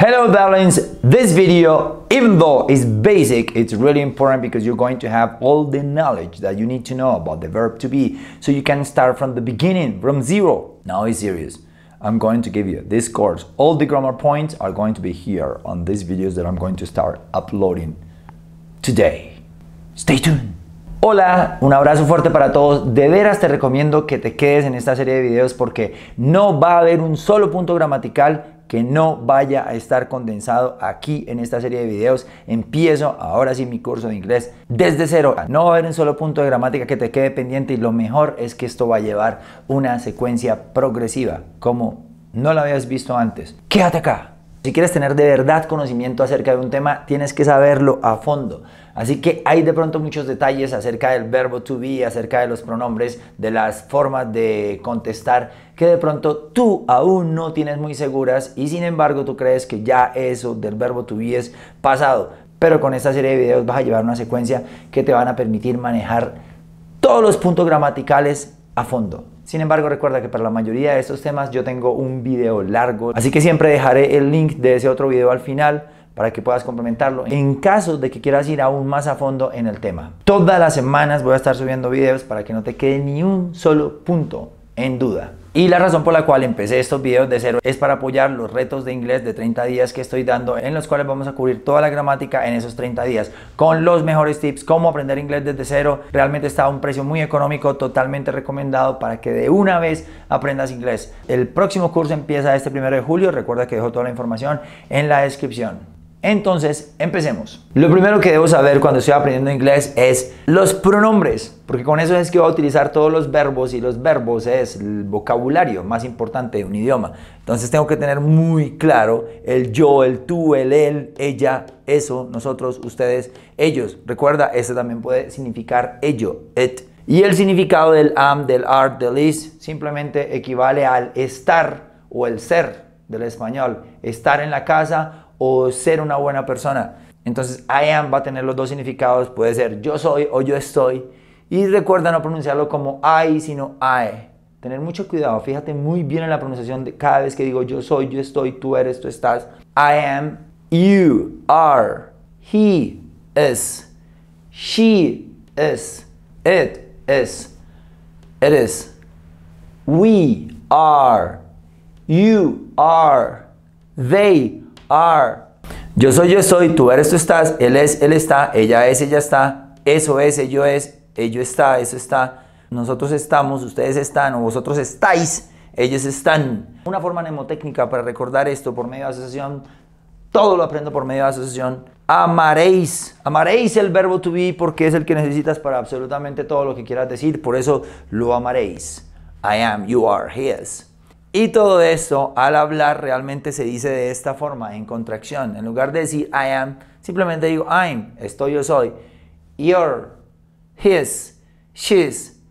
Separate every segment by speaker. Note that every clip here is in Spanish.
Speaker 1: Hello darlings, this video, even though it's basic, it's really important because you're going to have all the knowledge that you need to know about the verb to be so you can start from the beginning, from zero. Now it's serious. I'm going to give you this course. All the grammar points are going to be here on these videos that I'm going to start uploading today. Stay tuned. Hola, un abrazo fuerte para todos. De veras te recomiendo que te quedes en esta serie de videos porque no va a haber un solo punto gramatical que no vaya a estar condensado aquí en esta serie de videos. Empiezo ahora sí mi curso de inglés desde cero. No va a haber un solo punto de gramática que te quede pendiente y lo mejor es que esto va a llevar una secuencia progresiva como no la habías visto antes. Quédate acá. Si quieres tener de verdad conocimiento acerca de un tema, tienes que saberlo a fondo. Así que hay de pronto muchos detalles acerca del verbo to be, acerca de los pronombres, de las formas de contestar, que de pronto tú aún no tienes muy seguras y sin embargo tú crees que ya eso del verbo to be es pasado. Pero con esta serie de videos vas a llevar una secuencia que te van a permitir manejar todos los puntos gramaticales a fondo. Sin embargo, recuerda que para la mayoría de estos temas yo tengo un video largo, así que siempre dejaré el link de ese otro video al final para que puedas complementarlo en caso de que quieras ir aún más a fondo en el tema. Todas las semanas voy a estar subiendo videos para que no te quede ni un solo punto en duda. Y la razón por la cual empecé estos videos de cero es para apoyar los retos de inglés de 30 días que estoy dando, en los cuales vamos a cubrir toda la gramática en esos 30 días, con los mejores tips, cómo aprender inglés desde cero. Realmente está a un precio muy económico, totalmente recomendado para que de una vez aprendas inglés. El próximo curso empieza este primero de julio, recuerda que dejo toda la información en la descripción. Entonces, empecemos. Lo primero que debo saber cuando estoy aprendiendo inglés es los pronombres, porque con eso es que voy a utilizar todos los verbos y los verbos es el vocabulario más importante de un idioma. Entonces tengo que tener muy claro el yo, el tú, el él, ella, eso, nosotros, ustedes, ellos. Recuerda, ese también puede significar ello, it. Y el significado del am, del are, del is simplemente equivale al estar o el ser del español. Estar en la casa o ser una buena persona. Entonces, I am va a tener los dos significados, puede ser yo soy o yo estoy. Y recuerda no pronunciarlo como I, sino I. Tener mucho cuidado, fíjate muy bien en la pronunciación de cada vez que digo yo soy, yo estoy, tú eres, tú estás. I am, you are, he is, she is, it is, it is, we are, you are, they are. Yo soy, yo soy, tú eres, tú estás, él es, él está, ella es, ella está, eso es, ello es, ello está, eso está, nosotros estamos, ustedes están o vosotros estáis, ellos están. Una forma mnemotécnica para recordar esto por medio de asociación, todo lo aprendo por medio de asociación. Amaréis, amaréis el verbo to be porque es el que necesitas para absolutamente todo lo que quieras decir, por eso lo amaréis. I am, you are, he is. Y todo esto al hablar realmente se dice de esta forma, en contracción. En lugar de decir I am, simplemente digo I'm, estoy, yo soy. Your, his, she's,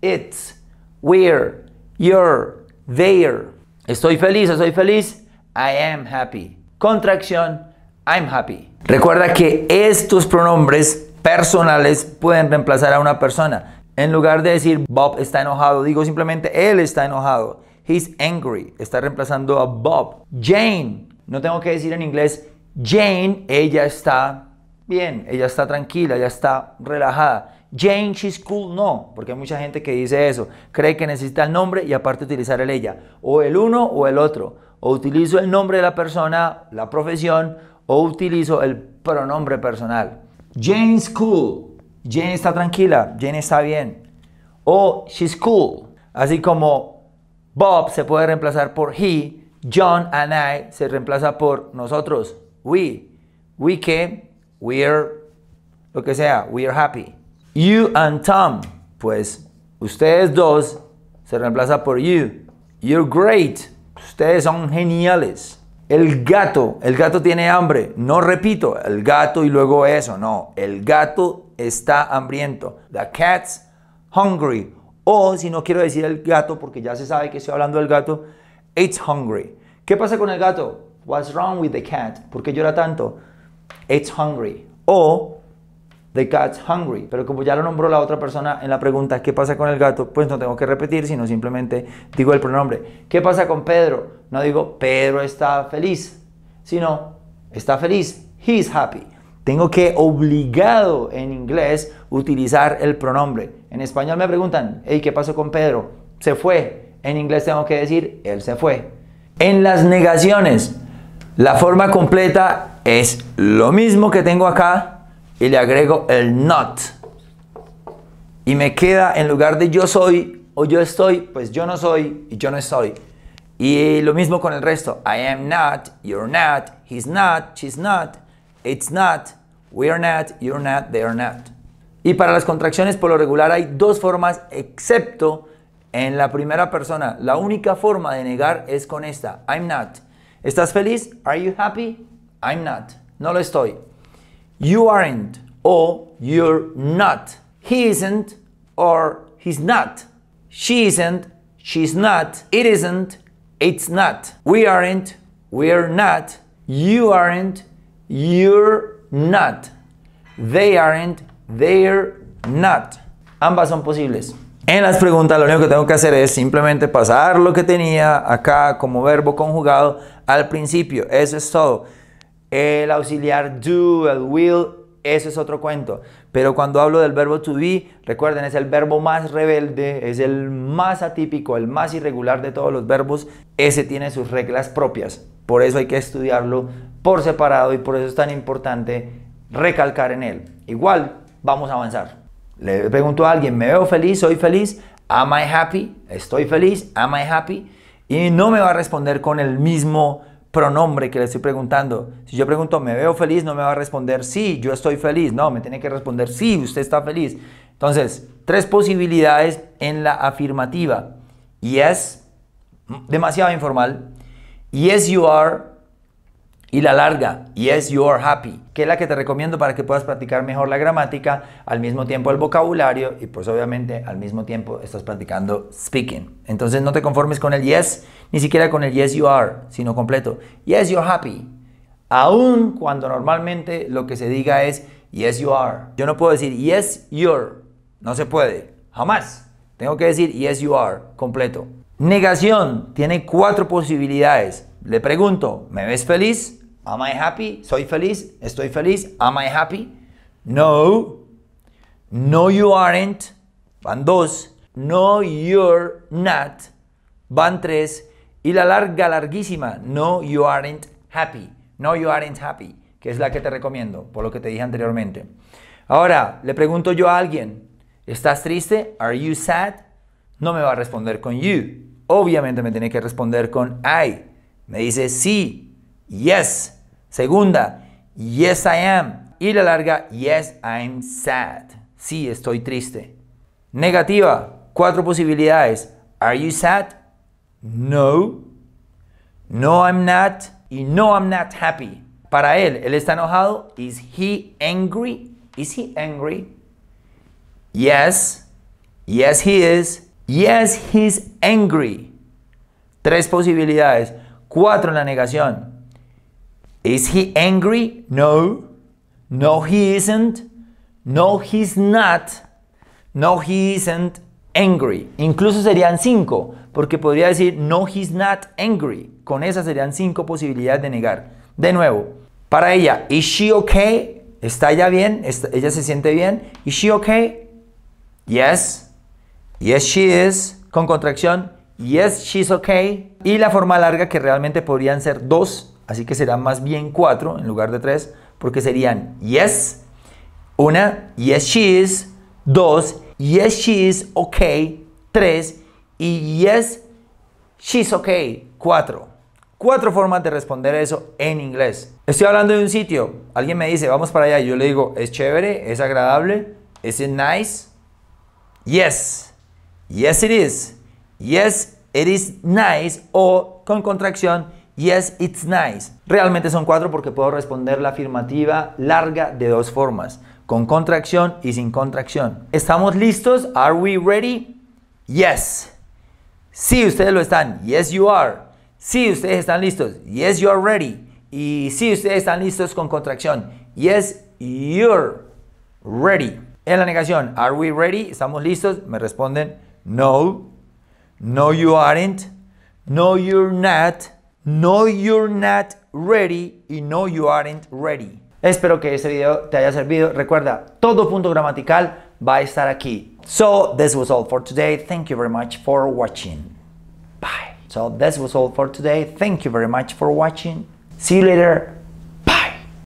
Speaker 1: it's, we're, you're, they're. Estoy feliz, estoy feliz. I am happy. Contracción, I'm happy. Recuerda que estos pronombres personales pueden reemplazar a una persona. En lugar de decir Bob está enojado, digo simplemente él está enojado. He's angry. Está reemplazando a Bob. Jane. No tengo que decir en inglés Jane. Ella está bien. Ella está tranquila. Ella está relajada. Jane, she's cool. No, porque hay mucha gente que dice eso. Cree que necesita el nombre y aparte utilizar el ella. O el uno o el otro. O utilizo el nombre de la persona, la profesión, o utilizo el pronombre personal. Jane's cool. Jane está tranquila. Jane está bien. O she's cool. Así como Bob se puede reemplazar por he. John and I se reemplaza por nosotros. We. We que, we're, lo que sea, we are happy. You and Tom, pues ustedes dos se reemplaza por you. You're great. Ustedes son geniales. El gato, el gato tiene hambre. No repito, el gato y luego eso, no. El gato está hambriento. The cat's hungry. O si no quiero decir el gato, porque ya se sabe que estoy hablando del gato, it's hungry. ¿Qué pasa con el gato? What's wrong with the cat? ¿Por qué llora tanto? It's hungry. O the cat's hungry. Pero como ya lo nombró la otra persona en la pregunta, ¿qué pasa con el gato? Pues no tengo que repetir, sino simplemente digo el pronombre. ¿Qué pasa con Pedro? No digo Pedro está feliz, sino está feliz. He is happy. Tengo que obligado en inglés utilizar el pronombre. En español me preguntan, hey, ¿qué pasó con Pedro? Se fue. En inglés tengo que decir, él se fue. En las negaciones, la forma completa es lo mismo que tengo acá y le agrego el not. Y me queda en lugar de yo soy o yo estoy, pues yo no soy y yo no estoy. Y lo mismo con el resto. I am not, you're not, he's not, she's not, it's not, we're not, you're not, they're not. Y para las contracciones por lo regular hay dos formas, excepto en la primera persona. La única forma de negar es con esta, I'm not. ¿Estás feliz? Are you happy? I'm not. No lo estoy. You aren't o you're not. He isn't or he's not. She isn't, she's not, it isn't, it's not. We aren't, we're not. You aren't, you're not. They aren't, they're not. Ambas son posibles. En las preguntas lo único que tengo que hacer es simplemente pasar lo que tenía acá como verbo conjugado al principio. Eso es todo. El auxiliar do, el will, eso es otro cuento. Pero cuando hablo del verbo to be, recuerden, es el verbo más rebelde, es el más atípico, el más irregular de todos los verbos. Ese tiene sus reglas propias. Por eso hay que estudiarlo por separado y por eso es tan importante recalcar en él. Igual, vamos a avanzar. Le pregunto a alguien, ¿me veo feliz? ¿Soy feliz? ¿Am I happy? ¿Estoy feliz? ¿Am I happy? Y no me va a responder con el mismo pronombre que le estoy preguntando. Si yo pregunto, ¿me veo feliz? No me va a responder, sí, yo estoy feliz. No, me tiene que responder, sí, usted está feliz. Entonces, tres posibilidades en la afirmativa. Yes, demasiado informal. Yes, you are. Y la larga, yes, you are happy, que es la que te recomiendo para que puedas practicar mejor la gramática, al mismo tiempo el vocabulario y pues obviamente al mismo tiempo estás practicando speaking. Entonces no te conformes con el yes, ni siquiera con el yes, you are, sino completo. Yes, you're happy. Aún cuando normalmente lo que se diga es yes, you are. Yo no puedo decir yes, you're. No se puede. Jamás. Tengo que decir yes, you are, completo. Negación tiene cuatro posibilidades. Le pregunto, ¿me ves feliz? Am I happy? ¿Soy feliz? ¿Estoy feliz? Am I happy? No. No, you aren't. Van dos. No, you're not. Van tres. Y la larga, larguísima. No, you aren't happy. No, you aren't happy. Que es la que te recomiendo, por lo que te dije anteriormente. Ahora, le pregunto yo a alguien, ¿estás triste? Are you sad? No me va a responder con you. Obviamente me tiene que responder con I. Me dice sí, yes. Segunda, yes I am. Y la larga, yes I'm sad. Sí, estoy triste. Negativa, cuatro posibilidades. Are you sad? No. No I'm not. Y no I'm not happy. Para él, él está enojado. Is he angry? Is he angry? Yes. Yes he is. Yes he's angry. Tres posibilidades. Cuatro en la negación. Is he angry? No. No, he isn't. No, he's not. No, he isn't angry. Incluso serían cinco, porque podría decir no, he's not angry. Con esas serían cinco posibilidades de negar. De nuevo, para ella, ¿is she okay? ¿Está ella bien? ¿Ella se siente bien? ¿Is she okay? Yes. Yes, she is. Con contracción. Yes, she's okay. Y la forma larga que realmente podrían ser dos así que serán más bien cuatro en lugar de tres, porque serían yes, una, yes she is, dos, yes she is okay, tres, y yes she's okay, cuatro. Cuatro formas de responder eso en inglés. Estoy hablando de un sitio, alguien me dice, vamos para allá, yo le digo, es chévere, es agradable, es nice? Yes, yes it is, yes it is nice, o con contracción, Yes, it's nice. Realmente son cuatro porque puedo responder la afirmativa larga de dos formas, con contracción y sin contracción. ¿Estamos listos? Are we ready? Yes. Sí, ustedes lo están. Yes, you are. Sí, ustedes están listos. Yes, you are ready. Y sí, ustedes están listos con contracción. Yes, you're ready. En la negación, are we ready? ¿Estamos listos? Me responden no. No, you aren't. No, you're not. No, you're not ready y no you aren't ready. Espero que este video te haya servido. Recuerda, todo punto gramatical va a estar aquí. So, this was all for today. Thank you very much for watching. Bye. So, this was all for today. Thank you very much for watching. See you later.